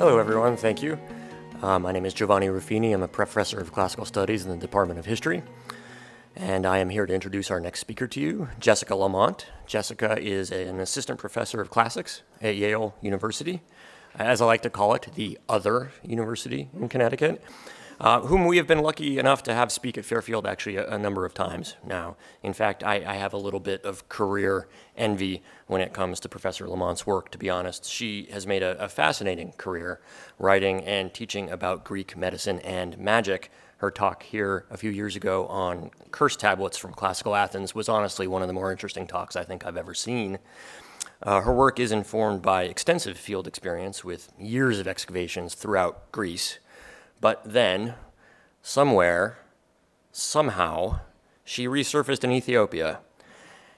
Hello, everyone. Thank you. Uh, my name is Giovanni Ruffini. I'm a professor of classical studies in the Department of History. And I am here to introduce our next speaker to you, Jessica Lamont. Jessica is an assistant professor of classics at Yale University, as I like to call it, the other university in Connecticut uh, whom we have been lucky enough to have speak at Fairfield actually a, a number of times now. In fact, I, I, have a little bit of career envy when it comes to Professor Lamont's work, to be honest. She has made a, a fascinating career writing and teaching about Greek medicine and magic. Her talk here a few years ago on curse tablets from classical Athens was honestly one of the more interesting talks I think I've ever seen. Uh, her work is informed by extensive field experience with years of excavations throughout Greece. But then, somewhere, somehow, she resurfaced in Ethiopia.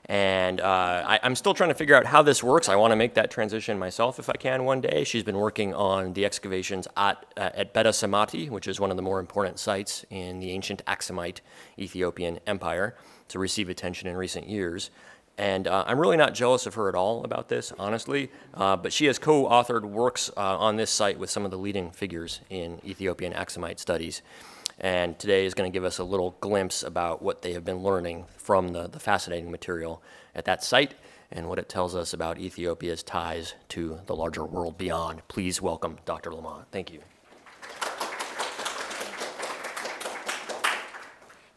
And uh, I, am still trying to figure out how this works. I want to make that transition myself if I can one day. She's been working on the excavations at, uh, at Beta Samati, which is one of the more important sites in the ancient Aksumite Ethiopian Empire to receive attention in recent years. And uh, I'm really not jealous of her at all about this, honestly. Uh, but she has co authored works uh, on this site with some of the leading figures in Ethiopian Aksumite studies. And today is going to give us a little glimpse about what they have been learning from the, the fascinating material at that site and what it tells us about Ethiopia's ties to the larger world beyond. Please welcome Dr. Lamont. Thank you.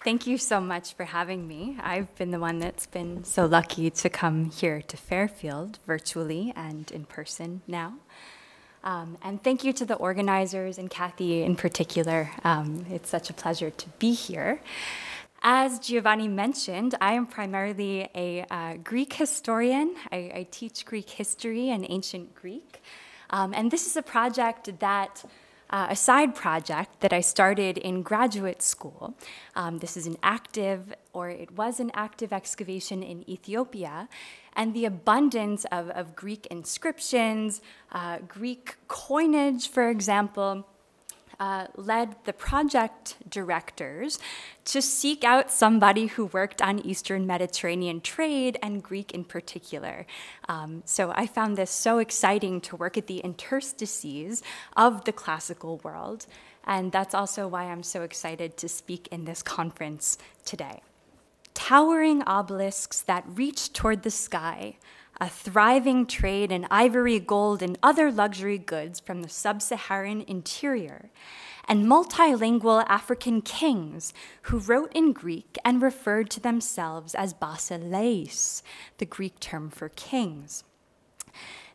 Thank you so much for having me. I've been the one that's been so lucky to come here to Fairfield virtually and in person now. Um, and thank you to the organizers and Kathy in particular. Um, it's such a pleasure to be here. As Giovanni mentioned, I am primarily a uh, Greek historian. I, I, teach Greek history and ancient Greek. Um, and this is a project that uh, a side project that I started in graduate school. Um, this is an active, or it was an active excavation in Ethiopia, and the abundance of, of Greek inscriptions, uh, Greek coinage, for example uh, led the project directors to seek out somebody who worked on Eastern Mediterranean trade and Greek in particular. Um, so I found this so exciting to work at the interstices of the classical world. And that's also why I'm so excited to speak in this conference today. Towering obelisks that reach toward the sky, a thriving trade in ivory, gold, and other luxury goods from the sub Saharan interior, and multilingual African kings who wrote in Greek and referred to themselves as basileis, the Greek term for kings.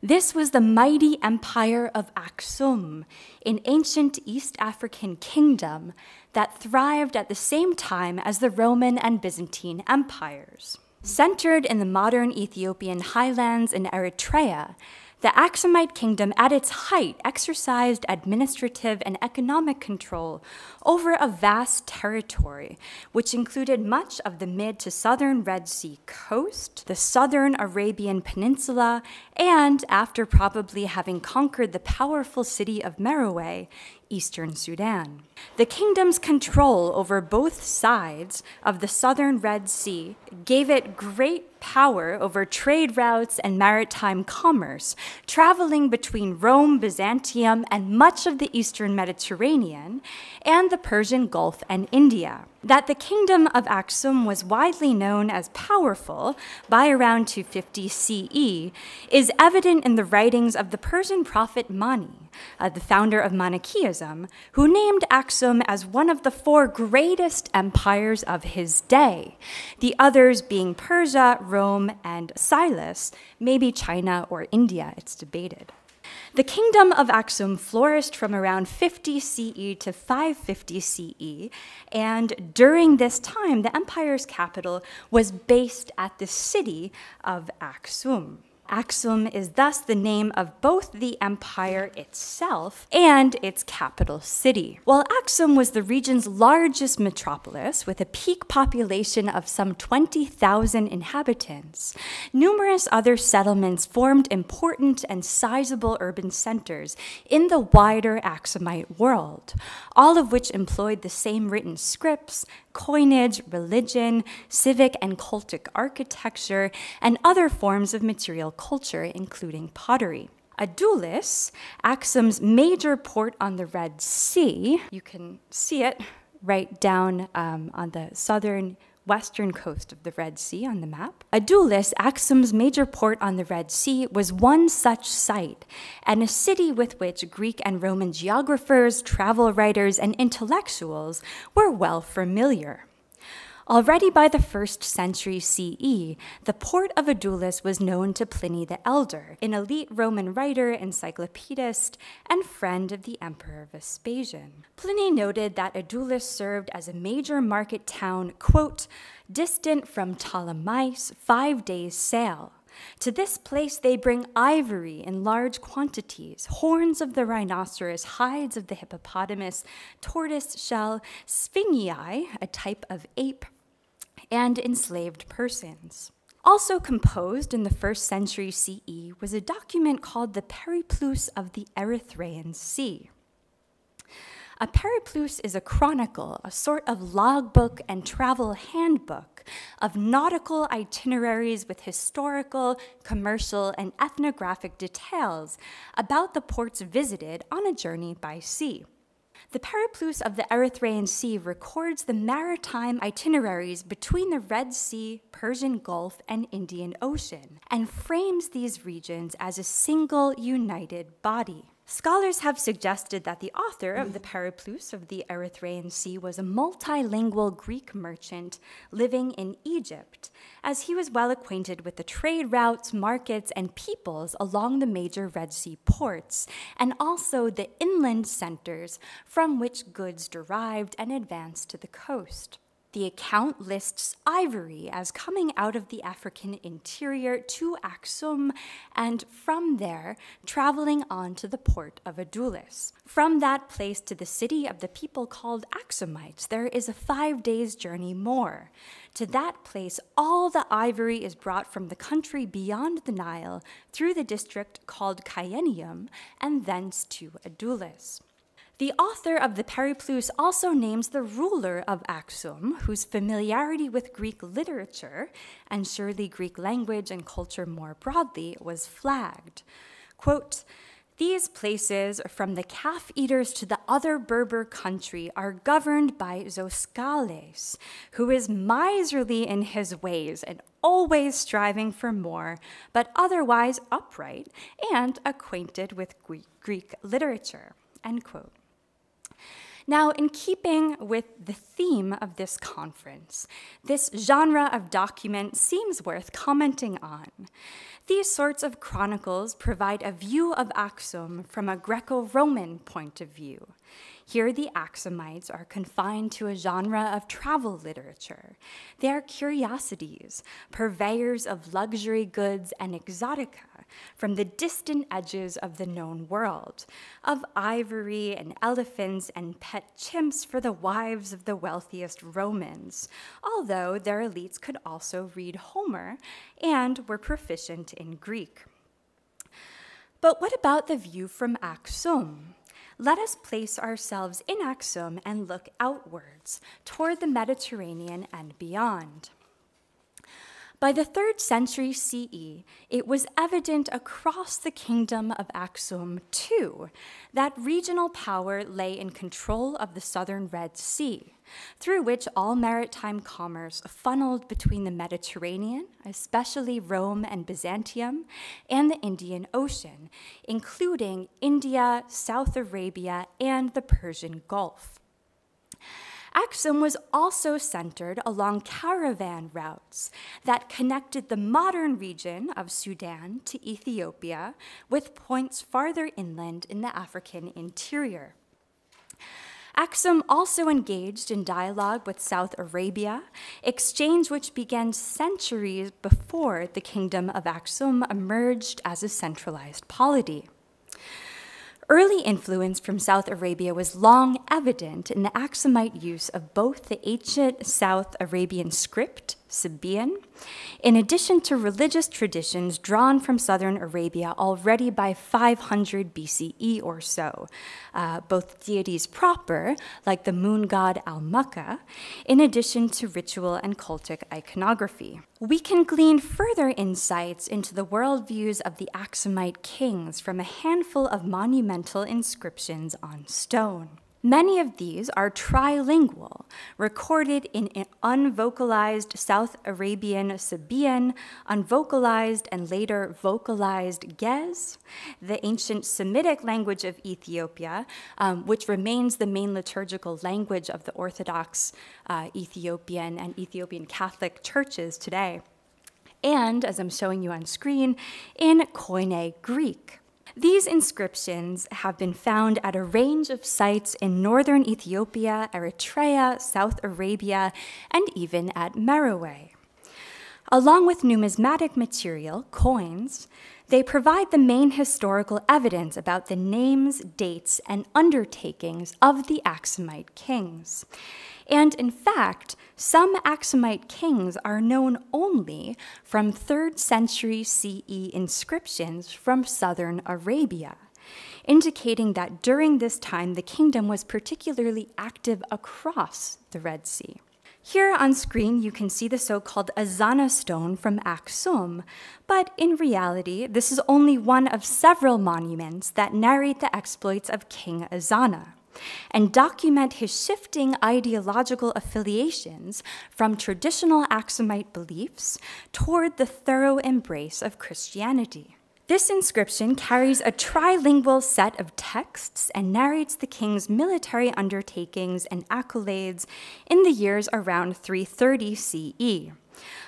This was the mighty empire of Aksum, an ancient East African kingdom that thrived at the same time as the Roman and Byzantine empires. Centered in the modern Ethiopian highlands in Eritrea, the Aksumite kingdom at its height exercised administrative and economic control over a vast territory, which included much of the mid to southern Red Sea coast, the southern Arabian Peninsula, and, after probably having conquered the powerful city of Meroe, eastern Sudan. The kingdom's control over both sides of the southern Red Sea gave it great power over trade routes and maritime commerce, traveling between Rome, Byzantium, and much of the eastern Mediterranean, and the Persian Gulf and India that the kingdom of Aksum was widely known as powerful by around 250 CE is evident in the writings of the Persian prophet Mani, uh, the founder of Manichaeism, who named Aksum as one of the four greatest empires of his day, the others being Persia, Rome, and Silis, maybe China or India, it's debated. The kingdom of Aksum flourished from around 50 CE to 550 CE, and during this time, the empire's capital was based at the city of Aksum. Aksum is thus the name of both the empire itself and its capital city. While Axum was the region's largest metropolis, with a peak population of some 20,000 inhabitants, numerous other settlements formed important and sizable urban centers in the wider Axumite world, all of which employed the same written scripts, coinage, religion, civic and cultic architecture, and other forms of material culture, including pottery. Adulis, Axum's major port on the Red Sea, you can see it right down um, on the southern western coast of the Red Sea on the map. Adulis, Axum's major port on the Red Sea, was one such site, and a city with which Greek and Roman geographers, travel writers, and intellectuals were well familiar. Already by the first century CE, the port of Adulis was known to Pliny the Elder, an elite Roman writer, encyclopedist, and friend of the Emperor Vespasian. Pliny noted that Adulis served as a major market town, quote, distant from Ptolemais five days' sail. To this place they bring ivory in large quantities, horns of the rhinoceros, hides of the hippopotamus, tortoise shell, sphingii, a type of ape, and enslaved persons. Also composed in the first century CE was a document called the Periplus of the Erythraean Sea. A periplus is a chronicle, a sort of logbook and travel handbook of nautical itineraries with historical, commercial, and ethnographic details about the ports visited on a journey by sea. The Periplus of the Erythraean Sea records the maritime itineraries between the Red Sea, Persian Gulf, and Indian Ocean, and frames these regions as a single united body. Scholars have suggested that the author of the Periplus of the Erythraean Sea was a multilingual Greek merchant living in Egypt, as he was well acquainted with the trade routes, markets, and peoples along the major Red Sea ports, and also the inland centers from which goods derived and advanced to the coast. The account lists ivory as coming out of the African interior to Axum and from there traveling on to the port of Adulis. From that place to the city of the people called Axumites, there is a five days' journey more. To that place, all the ivory is brought from the country beyond the Nile through the district called Cyeneum and thence to Adulis. The author of the Periplus also names the ruler of Axum, whose familiarity with Greek literature, and surely Greek language and culture more broadly, was flagged. Quote, these places, from the calf eaters to the other Berber country, are governed by Zoskales, who is miserly in his ways and always striving for more, but otherwise upright and acquainted with Greek literature. End quote. Now, in keeping with the theme of this conference, this genre of document seems worth commenting on. These sorts of chronicles provide a view of Axum from a Greco Roman point of view. Here, the Axumites are confined to a genre of travel literature. They are curiosities, purveyors of luxury goods and exotica from the distant edges of the known world, of ivory and elephants and pet chimps for the wives of the wealthiest Romans, although their elites could also read Homer and were proficient in Greek. But what about the view from Axum? Let us place ourselves in Axum and look outwards toward the Mediterranean and beyond. By the third century CE, it was evident across the kingdom of Axum, too, that regional power lay in control of the southern Red Sea, through which all maritime commerce funneled between the Mediterranean, especially Rome and Byzantium, and the Indian Ocean, including India, South Arabia, and the Persian Gulf. Axum was also centered along caravan routes that connected the modern region of Sudan to Ethiopia with points farther inland in the African interior. Axum also engaged in dialogue with South Arabia, exchange which began centuries before the kingdom of Axum emerged as a centralized polity. Early influence from South Arabia was long evident in the Axumite use of both the ancient South Arabian script, Sabaean, in addition to religious traditions drawn from southern Arabia already by 500 BCE or so, uh, both deities proper, like the moon god Al Makka, in addition to ritual and cultic iconography. We can glean further insights into the worldviews of the Aksumite kings from a handful of monumental inscriptions on stone. Many of these are trilingual, recorded in unvocalized South Arabian Sabaean, unvocalized and later vocalized Ge'ez, the ancient Semitic language of Ethiopia, um, which remains the main liturgical language of the Orthodox uh, Ethiopian and Ethiopian Catholic churches today, and, as I'm showing you on screen, in Koine Greek. These inscriptions have been found at a range of sites in northern Ethiopia, Eritrea, South Arabia, and even at Meroe. Along with numismatic material, coins, they provide the main historical evidence about the names, dates, and undertakings of the Aksumite kings. And in fact, some Aksumite kings are known only from 3rd century CE inscriptions from southern Arabia, indicating that during this time the kingdom was particularly active across the Red Sea. Here on screen, you can see the so called Ezana stone from Aksum, but in reality, this is only one of several monuments that narrate the exploits of King Ezana and document his shifting ideological affiliations from traditional Aksumite beliefs toward the thorough embrace of Christianity. This inscription carries a trilingual set of texts and narrates the king's military undertakings and accolades in the years around 330 CE.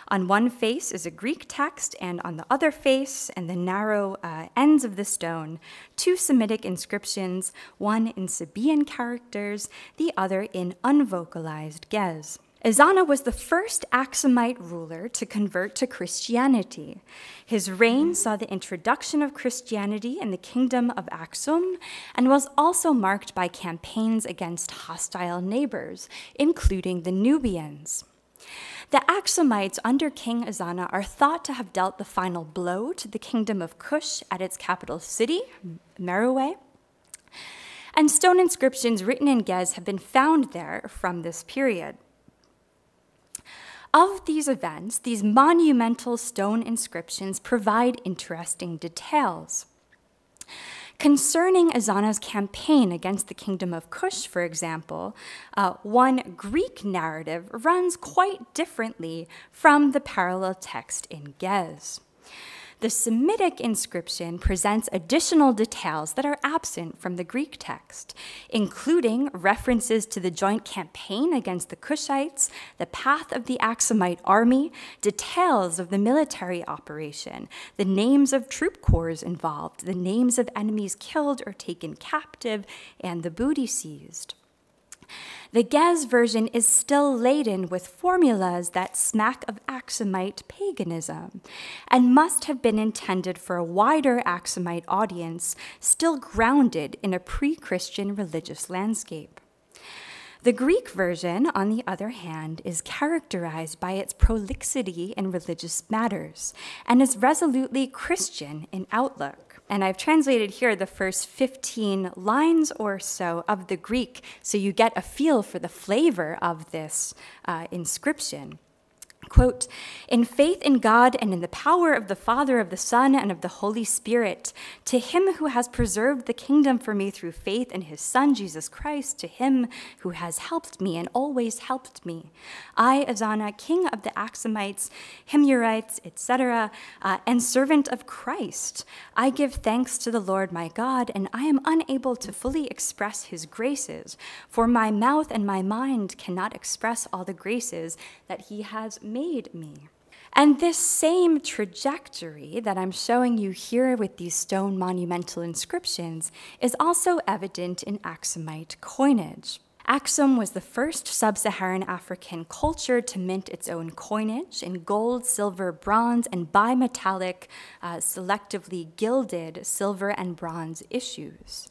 On one face is a Greek text, and on the other face and the narrow uh, ends of the stone, two Semitic inscriptions, one in Sabaean characters, the other in unvocalized Ge'ez. Ezana was the first Aksumite ruler to convert to Christianity. His reign saw the introduction of Christianity in the kingdom of Aksum and was also marked by campaigns against hostile neighbors, including the Nubians. The Aksumites under King Ezana are thought to have dealt the final blow to the kingdom of Kush at its capital city, Meroe. And stone inscriptions written in Ge'ez have been found there from this period. Of these events, these monumental stone inscriptions provide interesting details. Concerning Ezana's campaign against the kingdom of Kush, for example, uh, one Greek narrative runs quite differently from the parallel text in Ge'ez. The Semitic inscription presents additional details that are absent from the Greek text, including references to the joint campaign against the Kushites, the path of the Aksumite army, details of the military operation, the names of troop corps involved, the names of enemies killed or taken captive, and the booty seized. The Ge'ez version is still laden with formulas that smack of Aksumite paganism and must have been intended for a wider Aksumite audience still grounded in a pre Christian religious landscape. The Greek version, on the other hand, is characterized by its prolixity in religious matters and is resolutely Christian in outlook. And I've translated here the first 15 lines or so of the Greek so you get a feel for the flavor of this uh, inscription. Quote, in faith in God and in the power of the Father, of the Son, and of the Holy Spirit, to him who has preserved the kingdom for me through faith in his Son, Jesus Christ, to him who has helped me and always helped me. I, Ezana, king of the Aksumites, Himyarites, etc., uh, and servant of Christ, I give thanks to the Lord my God, and I am unable to fully express his graces, for my mouth and my mind cannot express all the graces that he has made made me. And this same trajectory that I'm showing you here with these stone monumental inscriptions is also evident in Aksumite coinage. Aksum was the first sub Saharan African culture to mint its own coinage in gold, silver, bronze, and bimetallic, uh, selectively gilded silver and bronze issues.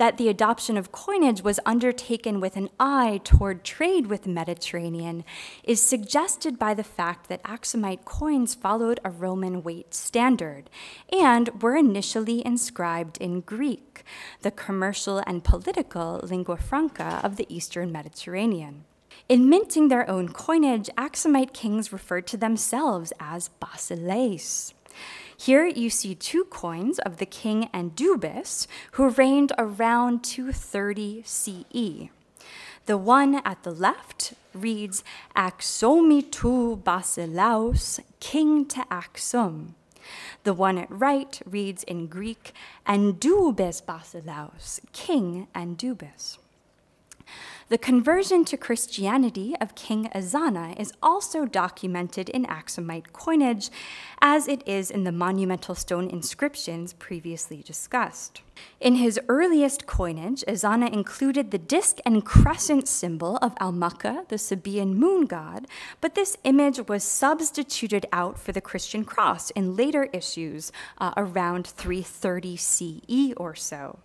That the adoption of coinage was undertaken with an eye toward trade with the Mediterranean is suggested by the fact that Aksumite coins followed a Roman weight standard and were initially inscribed in Greek, the commercial and political lingua franca of the eastern Mediterranean. In minting their own coinage, Aksumite kings referred to themselves as basileis. Here you see two coins of the king Endubis, who reigned around 230 CE. The one at the left reads Axomitu Basilaus, king to Axum. The one at right reads in Greek Endubis Basilaus, king Endubis. The conversion to Christianity of King Ezana is also documented in Aksumite coinage, as it is in the monumental stone inscriptions previously discussed. In his earliest coinage, Ezana included the disc and crescent symbol of Almukka, the Sabaean moon god, but this image was substituted out for the Christian cross in later issues uh, around 330 CE or so.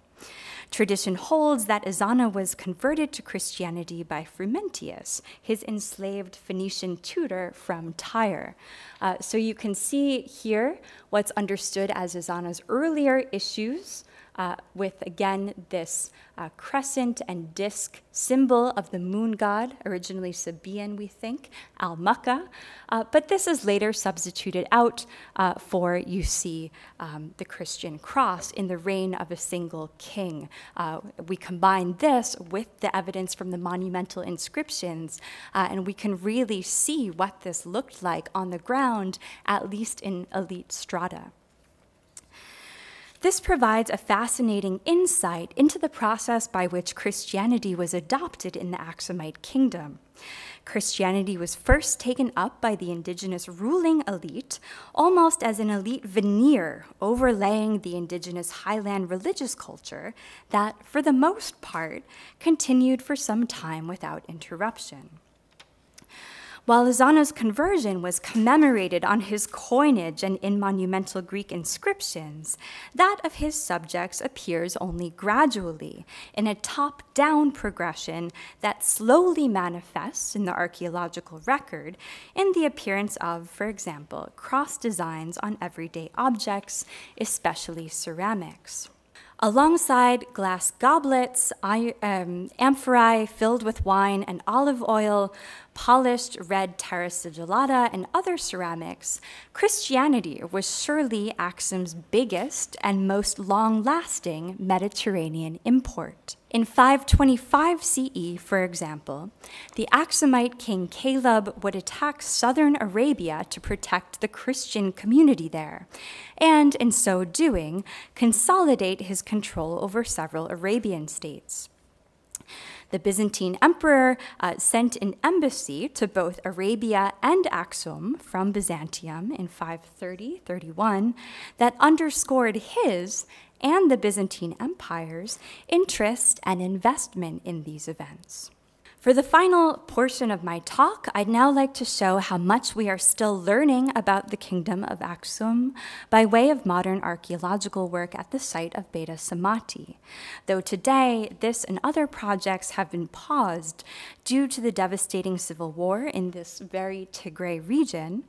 Tradition holds that Ezana was converted to Christianity by Frumentius, his enslaved Phoenician tutor from Tyre. Uh, so you can see here what's understood as Ezana's earlier issues uh, with again this uh, crescent and disk symbol of the moon god, originally Sabaean, we think, Almukka. Uh, but this is later substituted out uh, for, you see, um, the Christian cross in the reign of a single king. Uh, we combine this with the evidence from the monumental inscriptions, uh, and we can really see what this looked like on the ground, at least in elite strata. This provides a fascinating insight into the process by which Christianity was adopted in the Aksumite kingdom. Christianity was first taken up by the indigenous ruling elite almost as an elite veneer overlaying the indigenous highland religious culture that, for the most part, continued for some time without interruption. While Ezana's conversion was commemorated on his coinage and in monumental Greek inscriptions, that of his subjects appears only gradually in a top down progression that slowly manifests in the archaeological record in the appearance of, for example, cross designs on everyday objects, especially ceramics. Alongside glass goblets, um, amphorae filled with wine and olive oil, polished red terra sigillata, and other ceramics, Christianity was surely Axum's biggest and most long lasting Mediterranean import. In 525 CE, for example, the Aksumite king Caleb would attack southern Arabia to protect the Christian community there, and in so doing, consolidate his control over several Arabian states. The Byzantine emperor uh, sent an embassy to both Arabia and Axum from Byzantium in 530 31 that underscored his and the Byzantine Empire's interest and investment in these events. For the final portion of my talk, I'd now like to show how much we are still learning about the kingdom of Aksum by way of modern archaeological work at the site of Beta Samati, though today this and other projects have been paused due to the devastating civil war in this very Tigray region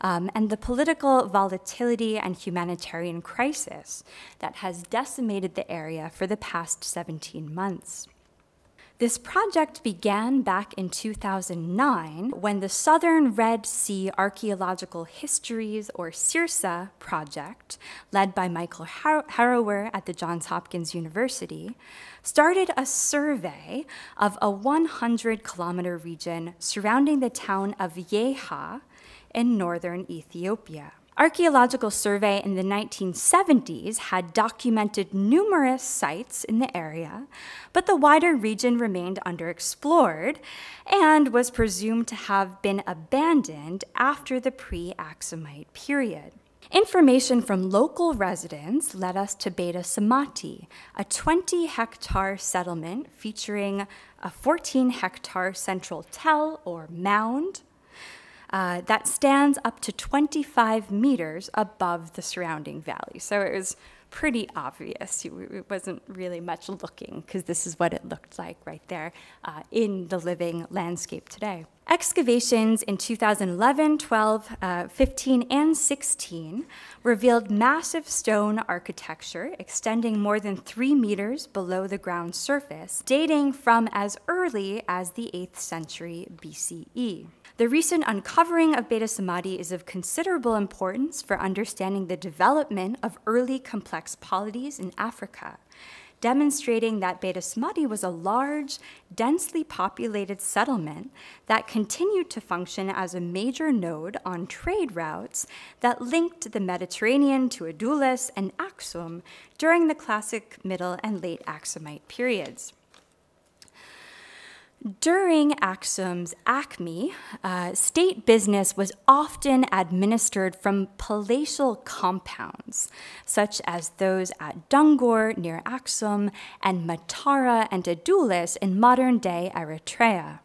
um, and the political volatility and humanitarian crisis that has decimated the area for the past 17 months. This project began back in 2009 when the Southern Red Sea Archaeological Histories, or SIRSA, project, led by Michael Harrower at the Johns Hopkins University, started a survey of a 100 kilometer region surrounding the town of Yeha in northern Ethiopia. Archaeological survey in the 1970s had documented numerous sites in the area, but the wider region remained underexplored and was presumed to have been abandoned after the pre Aksumite period. Information from local residents led us to Beta Samati, a 20 hectare settlement featuring a 14 hectare central tell or mound uh, that stands up to 25 meters above the surrounding valley. So it was pretty obvious. It wasn't really much looking because this is what it looked like right there uh, in the living landscape today. Excavations in 2011, 12, uh, 15, and 16 revealed massive stone architecture extending more than three meters below the ground surface, dating from as early as the 8th century BCE. The recent uncovering of Beta Samati is of considerable importance for understanding the development of early complex polities in Africa, demonstrating that Beta Samati was a large, densely populated settlement that continued to function as a major node on trade routes that linked the Mediterranean to Adulis and Axum during the classic Middle and Late Axumite periods. During Axum's acme, uh, state business was often administered from palatial compounds, such as those at Dungur near Axum and Matara and Adulis in modern day Eritrea.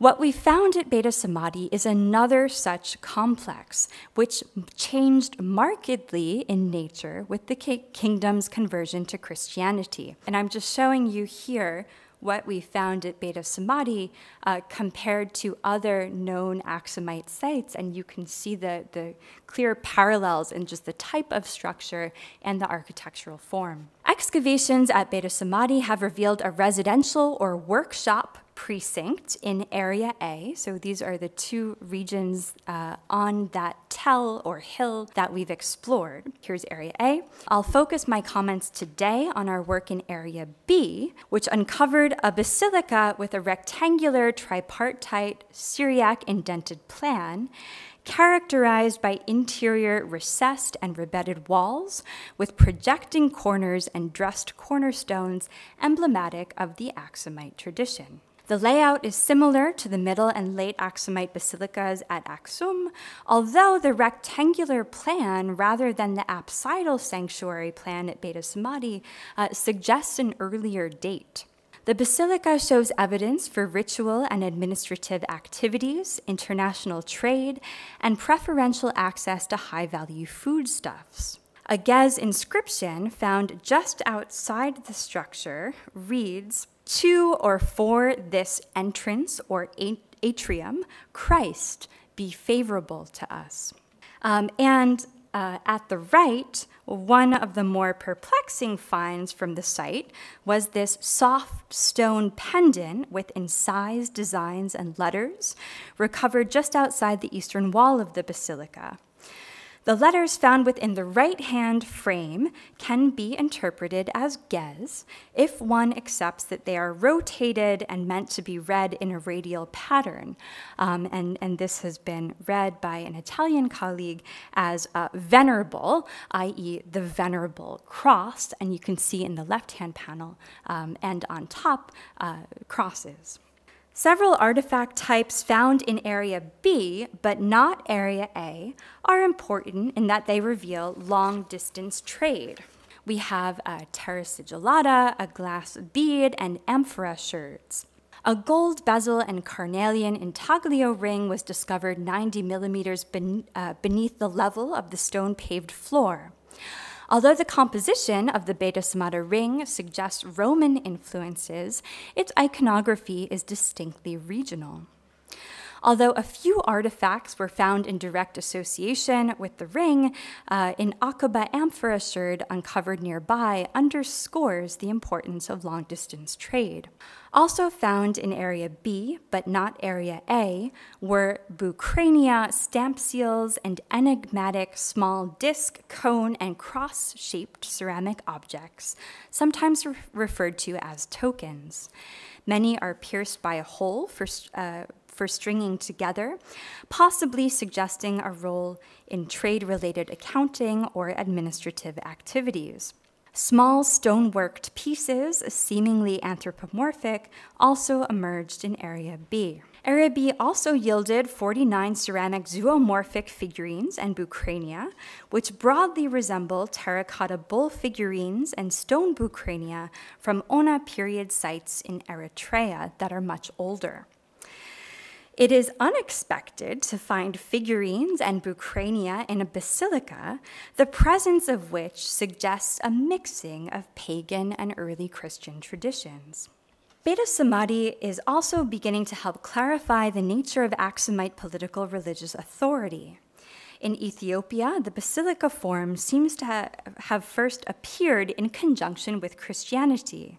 What we found at Beta Samati is another such complex, which changed markedly in nature with the kingdom's conversion to Christianity. And I'm just showing you here what we found at Beta Samati uh, compared to other known Aksumite sites, and you can see the, the clear parallels in just the type of structure and the architectural form. Excavations at Beta Samati have revealed a residential or workshop precinct in Area A. So these are the two regions uh, on that tell or hill that we've explored. Here's Area A. I'll focus my comments today on our work in Area B, which uncovered a basilica with a rectangular tripartite Syriac indented plan characterized by interior recessed and rebedded walls with projecting corners and dressed cornerstones emblematic of the Aksumite tradition. The layout is similar to the Middle and Late Aksumite basilicas at Aksum, although the rectangular plan, rather than the apsidal sanctuary plan at Beta Samati, uh, suggests an earlier date. The basilica shows evidence for ritual and administrative activities, international trade, and preferential access to high value foodstuffs. A Ge'ez inscription found just outside the structure reads to or for this entrance or atrium, Christ be favorable to us. Um, and uh, at the right, one of the more perplexing finds from the site was this soft stone pendant with incised designs and letters recovered just outside the eastern wall of the basilica. The letters found within the right hand frame can be interpreted as Ge'ez if one accepts that they are rotated and meant to be read in a radial pattern. Um, and, and this has been read by an Italian colleague as uh, venerable, i.e., the venerable cross. And you can see in the left hand panel um, and on top uh, crosses. Several artifact types found in Area B, but not Area A, are important in that they reveal long distance trade. We have a terra sigillata, a glass bead, and amphora sherds. A gold bezel and carnelian intaglio ring was discovered 90 millimeters ben, uh, beneath the level of the stone paved floor. Although the composition of the Beta Samati ring suggests Roman influences, its iconography is distinctly regional. Although a few artifacts were found in direct association with the ring, uh, an Aqaba amphora sherd uncovered nearby underscores the importance of long distance trade. Also found in Area B, but not Area A, were bucrania, stamp seals, and enigmatic small disc, cone, and cross shaped ceramic objects, sometimes re referred to as tokens. Many are pierced by a hole for, uh, for stringing together, possibly suggesting a role in trade related accounting or administrative activities. Small stone-worked pieces, seemingly anthropomorphic, also emerged in Area B. Area B also yielded 49 ceramic zoomorphic figurines and bucrania, which broadly resemble terracotta bull figurines and stone bucrania from Ona period sites in Eritrea that are much older. It is unexpected to find figurines and bucrania in a basilica, the presence of which suggests a mixing of pagan and early Christian traditions. Beta Samati is also beginning to help clarify the nature of Aksumite political religious authority. In Ethiopia, the basilica form seems to ha- have first appeared in conjunction with Christianity.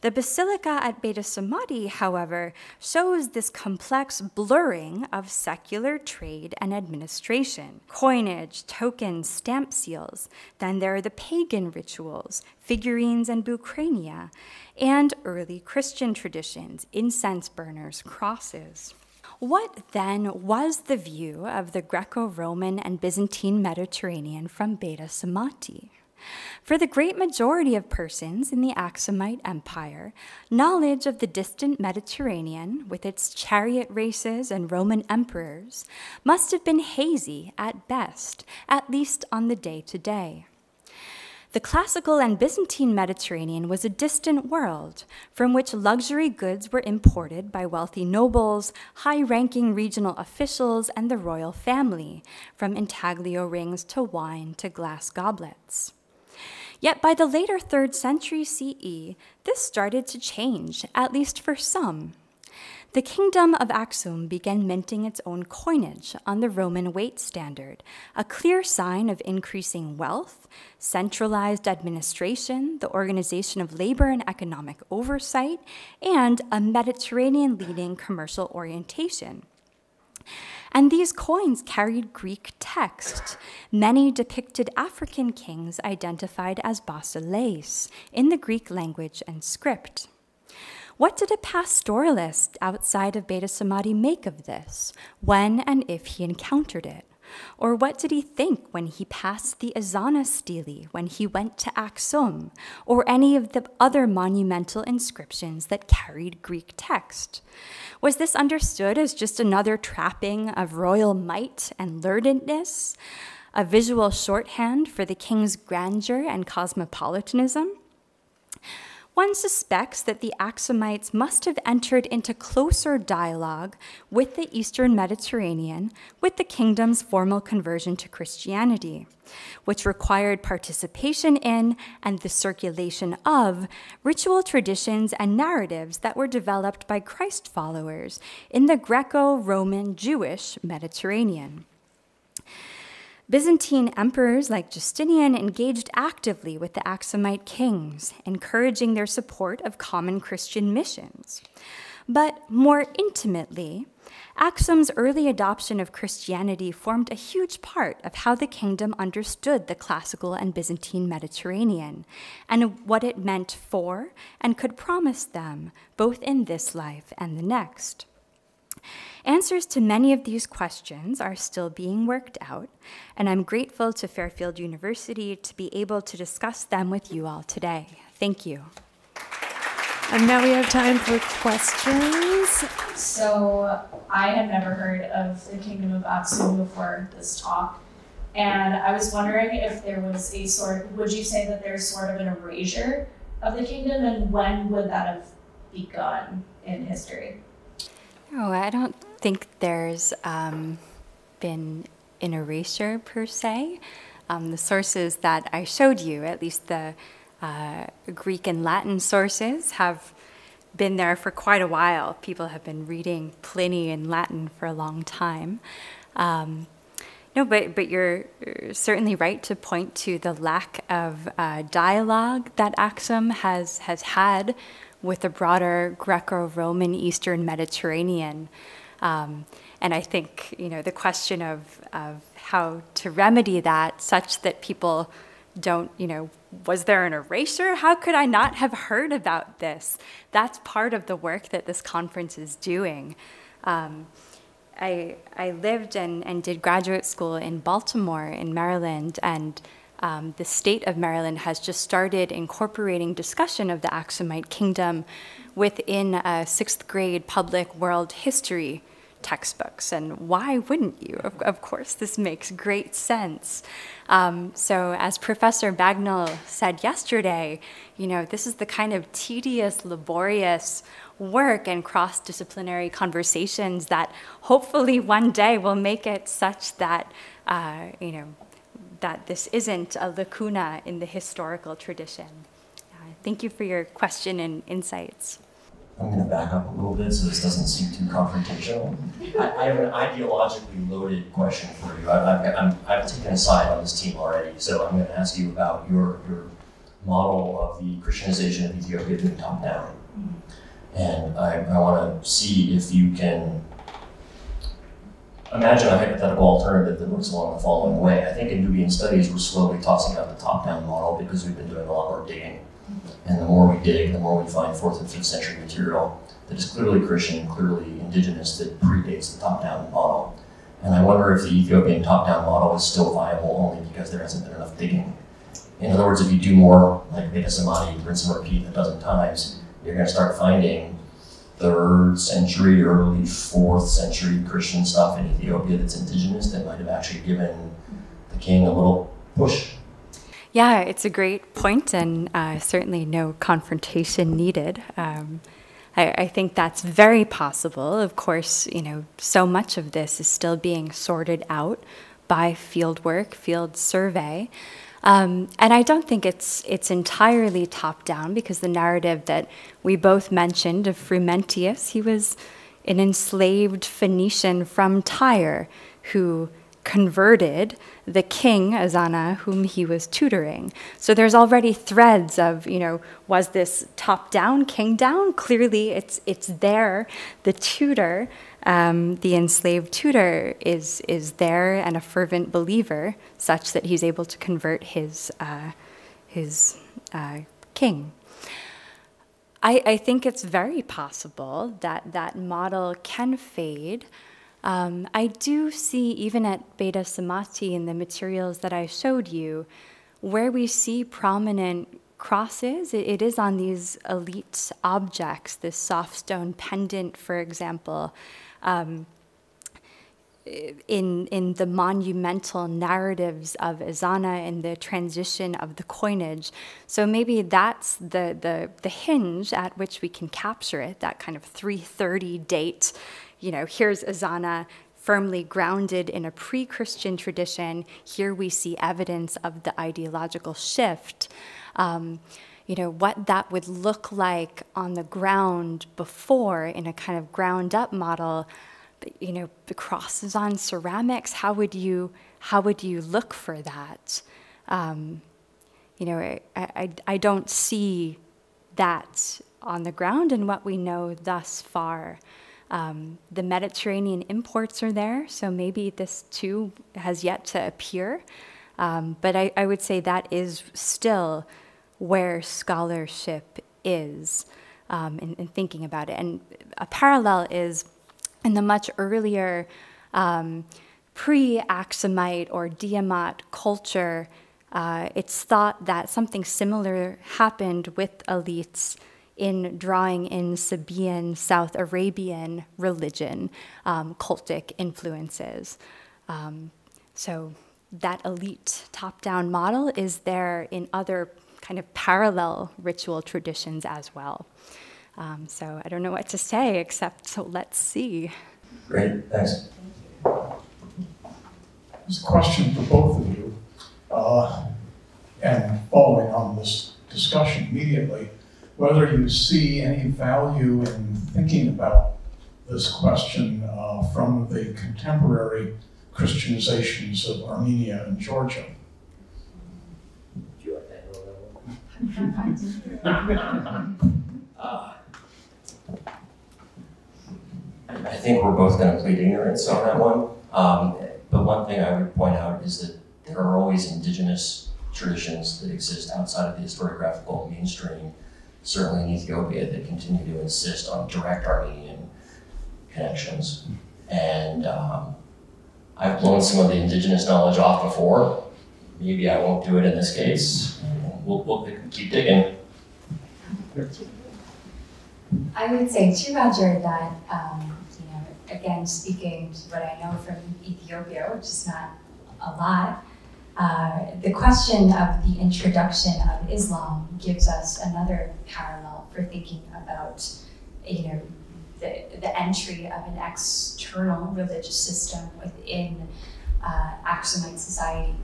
The basilica at Beta Samati, however, shows this complex blurring of secular trade and administration, coinage, tokens, stamp seals. Then there are the pagan rituals, figurines and bucrania, and early Christian traditions, incense burners, crosses. What then was the view of the Greco Roman and Byzantine Mediterranean from Beta Samati? For the great majority of persons in the Aksumite Empire, knowledge of the distant Mediterranean, with its chariot races and Roman emperors, must have been hazy at best, at least on the day to day. The classical and Byzantine Mediterranean was a distant world from which luxury goods were imported by wealthy nobles, high ranking regional officials, and the royal family, from intaglio rings to wine to glass goblets. Yet by the later 3rd century CE, this started to change, at least for some. The kingdom of Axum began minting its own coinage on the Roman weight standard, a clear sign of increasing wealth, centralized administration, the organization of labor and economic oversight, and a Mediterranean leading commercial orientation. And these coins carried Greek text. Many depicted African kings identified as basileis in the Greek language and script. What did a pastoralist outside of Beta Samati make of this, when and if he encountered it? Or what did he think when he passed the Ezana stele when he went to Aksum, or any of the other monumental inscriptions that carried Greek text? Was this understood as just another trapping of royal might and learnedness, a visual shorthand for the king's grandeur and cosmopolitanism? One suspects that the Aksumites must have entered into closer dialogue with the Eastern Mediterranean with the kingdom's formal conversion to Christianity, which required participation in and the circulation of ritual traditions and narratives that were developed by Christ followers in the Greco Roman Jewish Mediterranean. Byzantine emperors like Justinian engaged actively with the Aksumite kings, encouraging their support of common Christian missions. But more intimately, Aksum's early adoption of Christianity formed a huge part of how the kingdom understood the classical and Byzantine Mediterranean and what it meant for and could promise them, both in this life and the next. Answers to many of these questions are still being worked out, and I'm grateful to Fairfield University to be able to discuss them with you all today. Thank you. And now we have time for questions. So, I had never heard of the Kingdom of Aksum before this talk. And I was wondering if there was a sort, would you say that there's sort of an erasure of the kingdom, and when would that have begun in history? Oh, I don't think there's um, been an erasure per se. Um, the sources that I showed you, at least the uh, Greek and Latin sources, have been there for quite a while. People have been reading Pliny in Latin for a long time. Um, no, but, but you're certainly right to point to the lack of uh, dialogue that Aksum has, has had with the broader Greco-Roman Eastern Mediterranean. Um, and I think you know the question of, of how to remedy that such that people don't, you know, was there an erasure? How could I not have heard about this? That's part of the work that this conference is doing. Um, I, I lived and, and did graduate school in Baltimore, in Maryland, and um, the state of Maryland has just started incorporating discussion of the Aksumite kingdom within a sixth grade public world history textbooks. And why wouldn't you? Of, of course, this makes great sense. Um, so, as Professor Bagnall said yesterday, you know, this is the kind of tedious, laborious work and cross disciplinary conversations that hopefully one day will make it such that, uh, you know, that this isn't a lacuna in the historical tradition. Uh, thank you for your question and insights. I'm going to back up a little bit so this doesn't seem too confrontational. I, I have an ideologically loaded question for you. I, I've, I'm, I've taken a side on this team already, so I'm going to ask you about your, your model of the Christianization of Ethiopia being top down. And I, I want to see if you can imagine a hypothetical alternative that looks along the following way. I think in Nubian studies, we're slowly tossing out the top down model because we've been doing a lot more digging. And the more we dig, the more we find fourth and fifth century material that is clearly Christian, clearly indigenous, that predates the top down model. And I wonder if the Ethiopian top down model is still viable only because there hasn't been enough digging. In other words, if you do more, like Beta Samati, rinse and repeat a dozen times, you're going to start finding third century, early fourth century Christian stuff in Ethiopia that's indigenous that might have actually given the king a little push. Yeah, it's a great point, and uh, certainly no confrontation needed. Um, I, I, think that's very possible. Of course, you know, so much of this is still being sorted out by field work, field survey. Um, and I don't think it's it's entirely top down because the narrative that we both mentioned of Frumentius, he was an enslaved Phoenician from Tyre who converted the king Ezana whom he was tutoring. So there's already threads of, you know, was this top down, king down? Clearly it's it's there. The tutor um, the enslaved tutor is, is there and a fervent believer, such that he's able to convert his, uh, his uh, king. I, I, think it's very possible that that model can fade. Um, I do see, even at Beta Samati in the materials that I showed you, where we see prominent crosses, it, it is on these elite objects, this soft stone pendant, for example um, in, in the monumental narratives of Ezana and the transition of the coinage. So maybe that's the, the, the hinge at which we can capture it, that kind of 330 date. You know, here's Ezana firmly grounded in a pre Christian tradition. Here we see evidence of the ideological shift. Um, you know, what that would look like on the ground before in a kind of ground up model, you know, the crosses on ceramics, how would you, how would you look for that? Um, you know, I, I, I don't see that on the ground in what we know thus far. Um, the Mediterranean imports are there, so maybe this too has yet to appear. Um, but I, I, would say that is still where scholarship is um, in, in, thinking about it. And a parallel is in the much earlier um, pre Aksumite or Diamat culture, uh, it's thought that something similar happened with elites in drawing in Sabaean, South Arabian religion, um, cultic influences. Um, so that elite top down model is there in other kind of parallel ritual traditions as well. Um, so I don't know what to say except so let's see. Great, thanks. There's a question for both of you. Uh, and following on this discussion immediately, whether you see any value in thinking about this question uh, from the contemporary Christianizations of Armenia and Georgia. uh, I think we're both going to plead ignorance on that one. Um, but one thing I would point out is that there are always indigenous traditions that exist outside of the historiographical mainstream, certainly in Ethiopia, that continue to insist on direct Armenian connections. And um, I've blown some of the indigenous knowledge off before. Maybe I won't do it in this case we'll, we'll keep digging. I would say too, Roger, that um, you know, again, speaking to what I know from Ethiopia, which is not a lot, uh, the question of the introduction of Islam gives us another parallel for thinking about you know, the, the entry of an external religious system within uh, Aksumite society.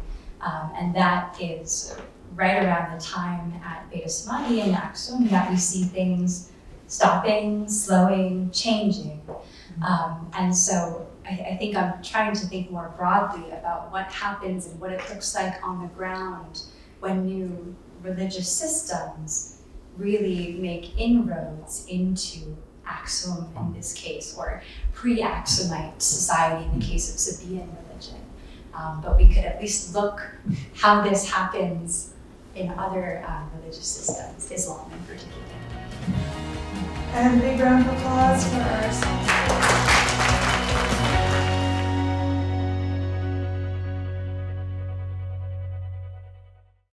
Um, and that is right around the time at Beta Samati and Axum that we see things stopping, slowing, changing. Um, and so I, I, think I'm trying to think more broadly about what happens and what it looks like on the ground when new religious systems really make inroads into Axum in this case, or pre-Axumite society in the case of Sabaean religion. Um, but we could at least look how this happens in other uh, religious systems, Islam in particular. And a big round of applause for our